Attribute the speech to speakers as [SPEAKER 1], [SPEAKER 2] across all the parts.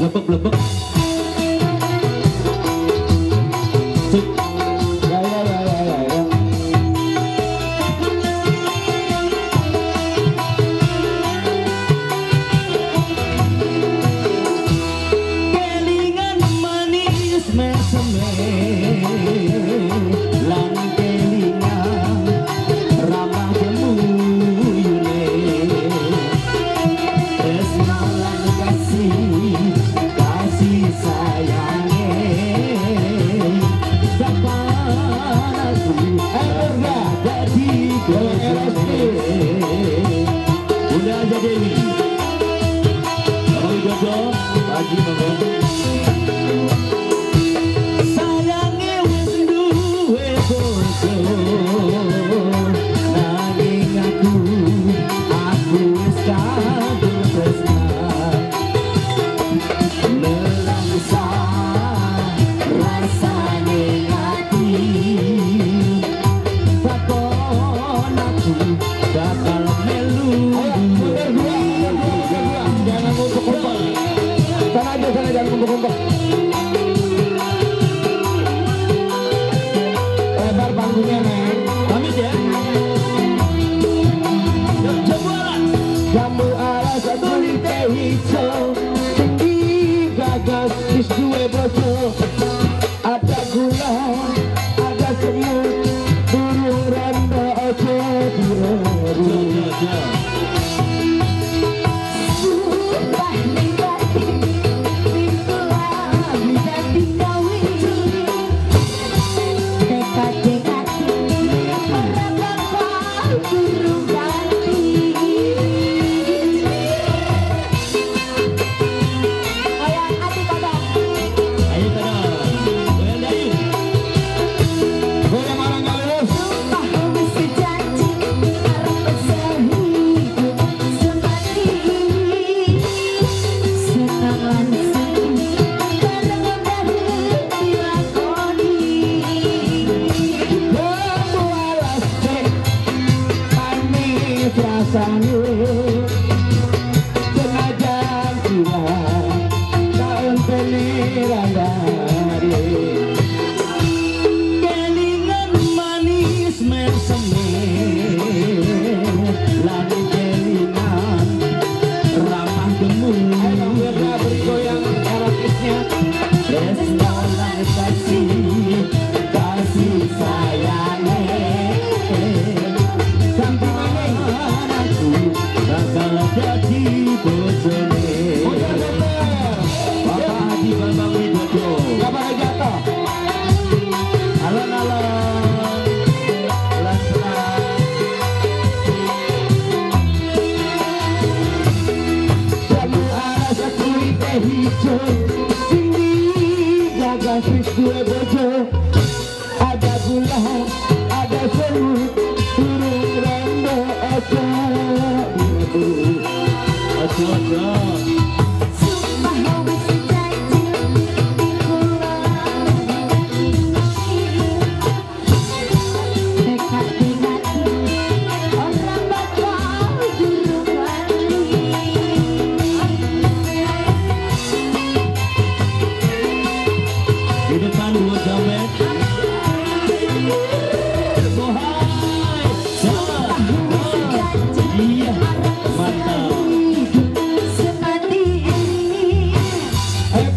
[SPEAKER 1] lập bức lập bức. Sayangnya wes duwe bosan.
[SPEAKER 2] saudade, isto é brotar. Oh. Richard Sini Gaga Fish Ada
[SPEAKER 1] Ada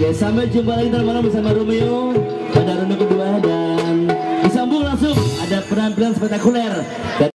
[SPEAKER 1] Oke, sampai jumpa lagi teman-teman bersama Romeo pada ronde kedua dan disambung langsung ada peran-peran spektakuler.